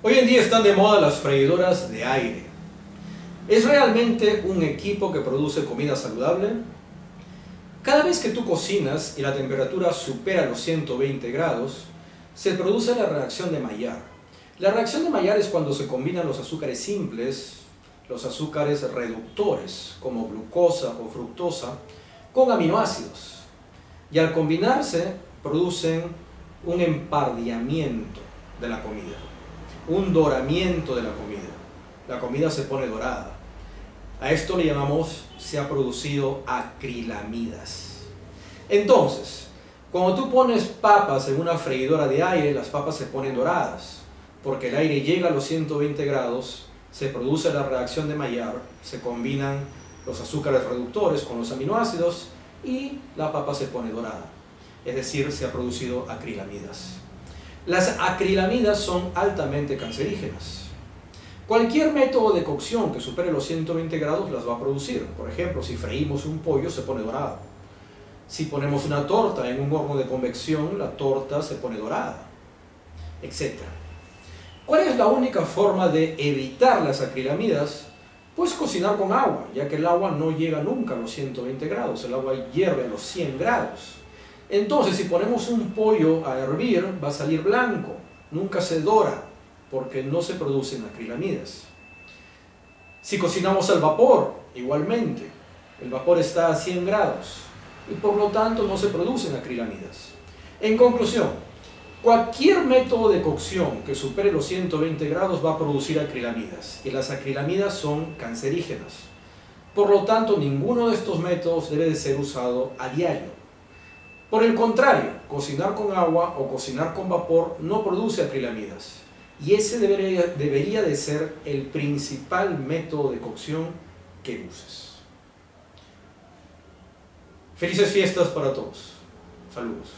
Hoy en día están de moda las freidoras de aire. ¿Es realmente un equipo que produce comida saludable? Cada vez que tú cocinas y la temperatura supera los 120 grados, se produce la reacción de Maillard. La reacción de Maillard es cuando se combinan los azúcares simples, los azúcares reductores, como glucosa o fructosa, con aminoácidos. Y al combinarse, producen un empardiamiento de la comida un doramiento de la comida. La comida se pone dorada. A esto le llamamos, se ha producido acrilamidas. Entonces, cuando tú pones papas en una freidora de aire, las papas se ponen doradas, porque el aire llega a los 120 grados, se produce la reacción de Maillard, se combinan los azúcares reductores con los aminoácidos y la papa se pone dorada. Es decir, se ha producido acrilamidas. Las acrilamidas son altamente cancerígenas. Cualquier método de cocción que supere los 120 grados las va a producir. Por ejemplo, si freímos un pollo se pone dorado. Si ponemos una torta en un horno de convección, la torta se pone dorada, etc. ¿Cuál es la única forma de evitar las acrilamidas? Pues cocinar con agua, ya que el agua no llega nunca a los 120 grados, el agua hierve a los 100 grados. Entonces, si ponemos un pollo a hervir, va a salir blanco, nunca se dora, porque no se producen acrilamidas. Si cocinamos al vapor, igualmente, el vapor está a 100 grados y por lo tanto no se producen acrilamidas. En conclusión, cualquier método de cocción que supere los 120 grados va a producir acrilamidas y las acrilamidas son cancerígenas. Por lo tanto, ninguno de estos métodos debe de ser usado a diario. Por el contrario, cocinar con agua o cocinar con vapor no produce acrilamidas y ese debería, debería de ser el principal método de cocción que uses. Felices fiestas para todos. Saludos.